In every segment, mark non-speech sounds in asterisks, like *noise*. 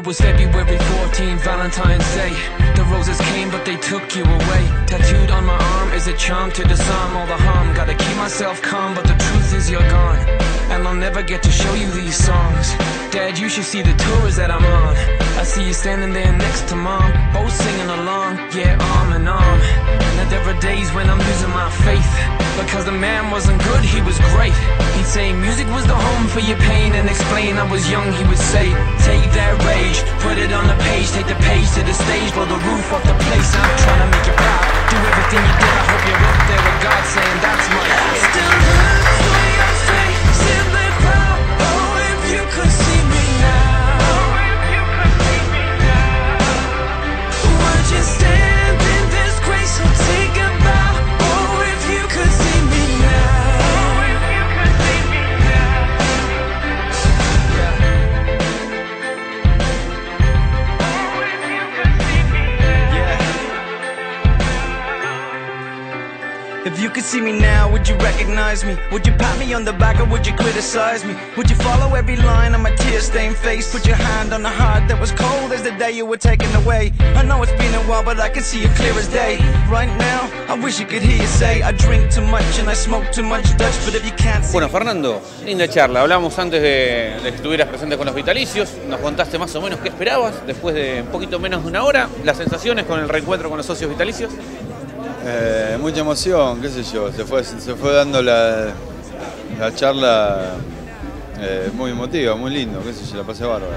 It was February 14, Valentine's Day. The roses came, but they took you away. Tattooed on my arm is a charm to disarm all the harm. Gotta keep myself calm, but the truth is you're gone. And I'll never get to show you these songs. Dad, you should see the tours that I'm on. I see you standing there next to mom, both singing along, yeah, arm in arm. Now there are days when I'm losing my faith. Because the man wasn't good, he was great. He'd say music was the home for your pain and explain I was young, he would say, take that rage, put it on the page, take the page to the stage, blow the roof off the place. I'm trying to make you proud. Do everything you did, you could see me now, would you recognize me? Would you pat me on the back or would you criticize me? Would you follow every line on my tear-stained face? Put your hand on the heart that was cold as the day you were taken away. I know it's been a while, but I can see it clear as day. Right now, I wish you could hear you say I drink too much and I smoke too much Dutch, but if you can't Bueno, Fernando, linda charla. Hablamos antes de, de que estuvieras presente con los vitalicios. Nos contaste más o menos qué esperabas después de un poquito menos de una hora. Las sensaciones con el reencuentro con los socios vitalicios. Eh, mucha emoción, qué sé yo, se fue, se fue dando la, la charla eh, muy emotiva, muy lindo, qué sé yo, la pasé bárbaro. Oh.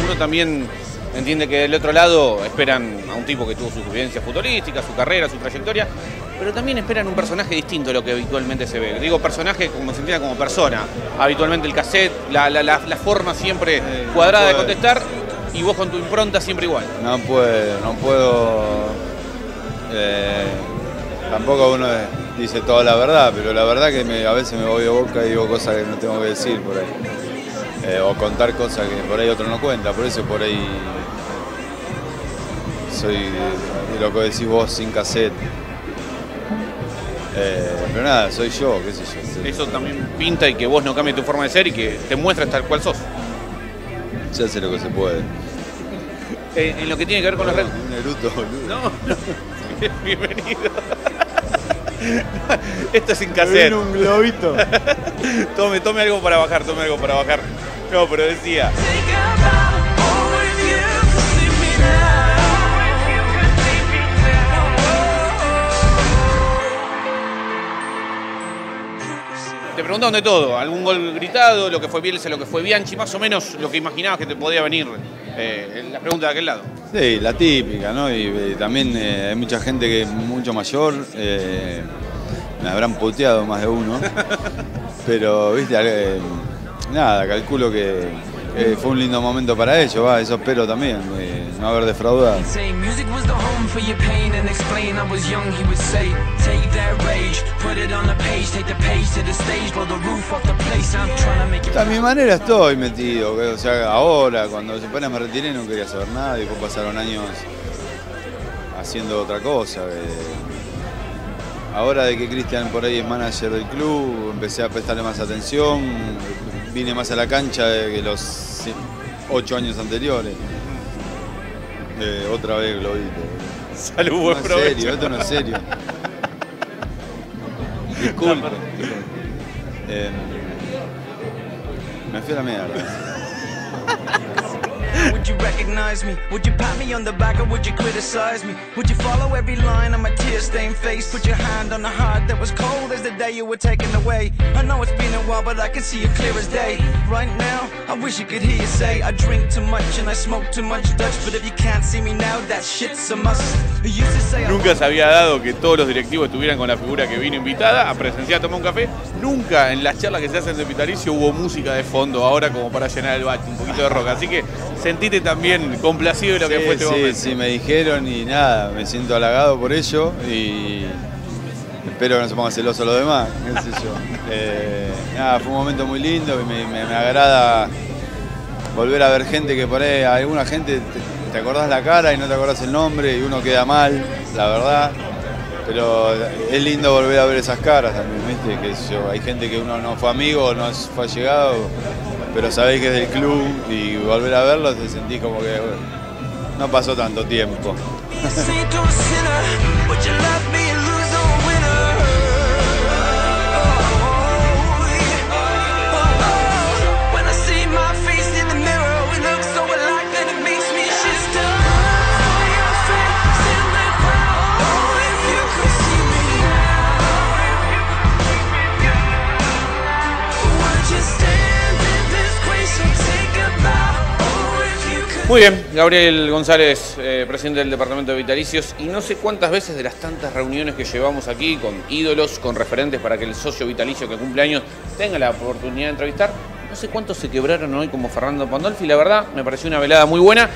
Oh? Uno también entiende que del otro lado esperan a un tipo que tuvo sus vivencias futurísticas, su carrera, su trayectoria, pero también esperan un personaje distinto a lo que habitualmente se ve. Digo personaje como se entiende como persona. Habitualmente el cassette, la, la- la- la forma siempre cuadrada de contestar y vos con tu impronta siempre igual. No puedo, no puedo. eh, tampoco uno dice toda la verdad, pero la verdad que me- a veces me voy de boca y digo cosas que no tengo que decir por ahí. Eh, o contar cosas que por ahí otro no cuenta, por eso por ahí soy de, lo que decís vos sin cassette. Eh, pero nada, soy yo, qué sé yo. sí. Eso también pinta y que vos no cambies tu forma de ser y que te muestres tal cual sos. Se hace lo que se puede. Eh, en lo que tiene que ver con las redes. Un eruto, boludo. No, no. *laughs* Bienvenido. Esto es sin cassette. un globito. *laughs* Tome, tome algo para bajar, tome algo para bajar. No, pero decía, te preguntaron de todo, algún gol gritado, lo que fue Bielsa, lo que fue Bianchi, más o menos lo que imaginabas que te podía venir eh, la pregunta de aquel lado. Sí, la típica, ¿no? Y, eh, también eh, hay mucha gente que es mucho mayor, eh, me habrán puteado más de uno, *laughs* pero, viste, nada, calculo que eh, fue un lindo momento para ellos, va, eso espero también, no haber defraudado. A mi manera estoy metido, o sea, ahora, cuando se me retiré no quería saber nada, y después pasaron años haciendo otra cosa. Ahora de que Cristian por ahí es manager del club, empecé a prestarle más atención, vine más a la cancha de que los ocho años anteriores. Eh, otra vez globito. *laughs* Salud, No buen es provecho. serio, esto no es serio. Disculpe. *laughs* Eh, me fui a la mierda. *laughs* would you recognize me? Would you pat me on the back or would you criticize me? Would you follow every line on my tear-stained face? Put your hand on the heart that was cold as the day you were taken away. I know it's been a while, but I can see you clear as day. Right now, I wish you could hear you say I drink too much and I smoke too much Dutch, but if you can't see me now, that shit's a must. Nunca se había dado que todos los directivos estuvieran con la figura que vino invitada a presenciar a tomar un café. Nunca en las charlas que se hacen de vitalicio hubo música de fondo ahora como para llenar el bache, un poquito de rock. Así que sentite también complacido de lo que Sí, fue este sí, momento. sí, me dijeron y nada, me siento halagado por ello y espero que no se ponga celoso los demás, qué sé yo. *laughs* Eh, nada, fue un momento muy lindo y me, me- me agrada volver a ver gente que por ahí, alguna gente te, te acordás la cara y no te acordás el nombre y uno queda mal, la verdad. Pero es lindo volver a ver esas caras también, ¿viste? Que yo, hay gente que uno no fue amigo, no fue llegado, pero sabéis que es del club y volver a verlos te sentís como que no pasó tanto tiempo. *laughs* Muy bien, Gabriel González, eh, presidente del Departamento de Vitalicios, y no sé cuántas veces de las tantas reuniones que llevamos aquí con ídolos, con referentes para que el socio vitalicio que cumple años tenga la oportunidad de entrevistar, no sé cuántos se quebraron hoy como Fernando Pandolfi, la verdad me pareció una velada muy buena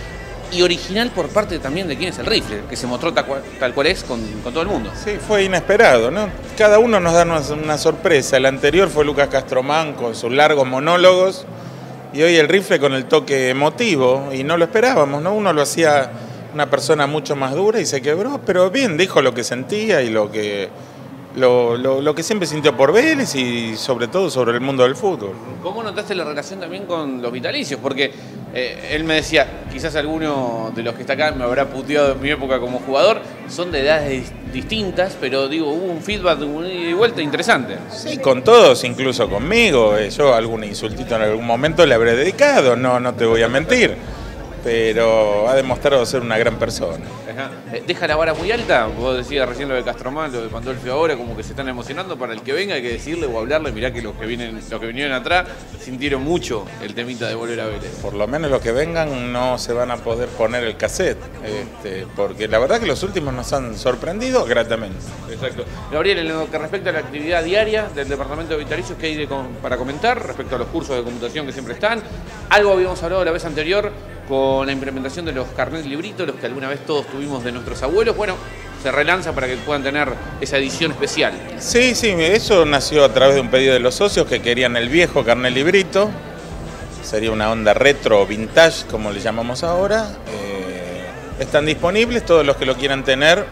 y original por parte también de quién es el rifle, que se mostró tal cual, tal cual es con, todo el mundo. Sí, fue inesperado, ¿no? Cada uno nos da una, sorpresa. El anterior fue Lucas Castromán con sus largos monólogos y hoy el rifle con el toque emotivo y no lo esperábamos, ¿no? Uno lo hacía una persona mucho más dura y se quebró, pero bien, dijo lo que sentía y lo que, lo, lo- lo que siempre sintió por Vélez y sobre todo sobre el mundo del fútbol. ¿Cómo notaste la relación también con los vitalicios? Porque eh, él me decía, quizás alguno de los que está acá me habrá puteado en mi época como jugador, son de edades dis- distintas, pero digo, hubo un feedback de vuelta interesante. Sí, con todos, incluso conmigo. Eh, Yo algún insultito en algún momento le habré dedicado, no, no te voy a mentir. Pero ha demostrado ser una gran persona. Ajá. Eh, Deja la vara muy alta, vos decías recién lo de Castromán, lo de Pandolfi ahora, como que se están emocionando para el que venga, hay que decirle o hablarle, mirá que los que vienen, los que vinieron atrás sintieron mucho el temita de volver a Vélez. Por lo menos los que vengan no se van a poder poner el cassette. este, porque la verdad que los últimos nos han sorprendido gratamente. Exacto. Gabriel, en lo que respecta a la actividad diaria del Departamento de Vitalicios, ¿qué hay de para comentar respecto a los cursos de computación que siempre están? Algo habíamos hablado la vez anterior con la implementación de los carnet libritos, los que alguna vez todos tuvimos de nuestros abuelos. Bueno, se relanza para que puedan tener esa edición especial. Sí, sí, eso nació a través de un pedido de los socios que querían el viejo carnet librito. Sería una onda retro vintage, como le llamamos ahora. Eh, están disponibles, todos los que lo quieran tener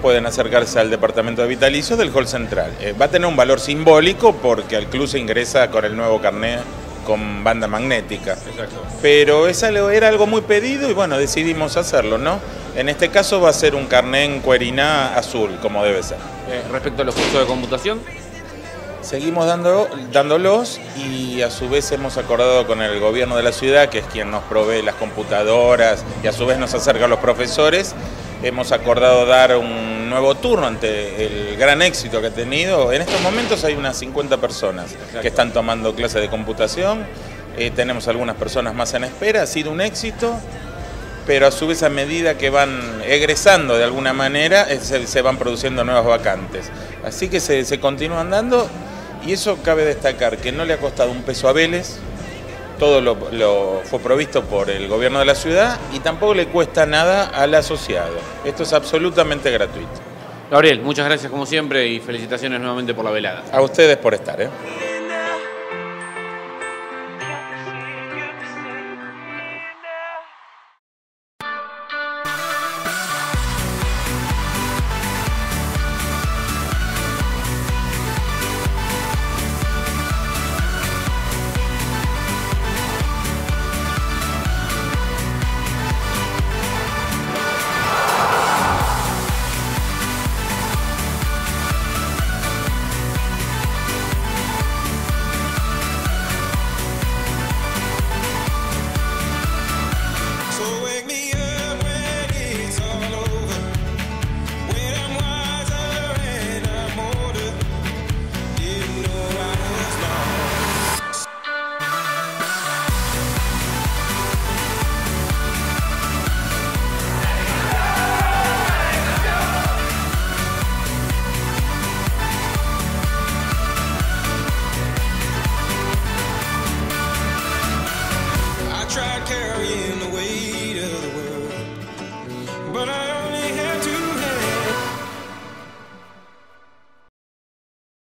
pueden acercarse al departamento de vitalicio del hall central. Eh, va a tener un valor simbólico porque al club se ingresa con el nuevo carnet con banda magnética. Exacto. Pero es algo- era algo muy pedido y bueno, decidimos hacerlo, ¿no? En este caso va a ser un carnet en cuerina azul, como debe ser. Eh, respecto a los cursos de computación, Seguimos dando, dándolos y a su vez hemos acordado con el gobierno de la ciudad, que es quien nos provee las computadoras y a su vez nos acerca a los profesores, hemos acordado dar un nuevo turno ante el gran éxito que ha tenido. En estos momentos hay unas 50 personas que están tomando clases de computación, Eh, tenemos algunas personas más en espera, ha sido un éxito pero a su vez a medida que van egresando de alguna manera, eh, se, se van produciendo nuevas vacantes. Así que se, se continúan dando y eso cabe destacar que no le ha costado un peso a Vélez, todo lo, lo fue provisto por el gobierno de la ciudad y tampoco le cuesta nada al asociado. Esto es absolutamente gratuito. Gabriel, muchas gracias como siempre y felicitaciones nuevamente por la velada. A ustedes por estar. ¿eh?